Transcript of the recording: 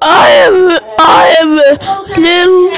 I am, I am little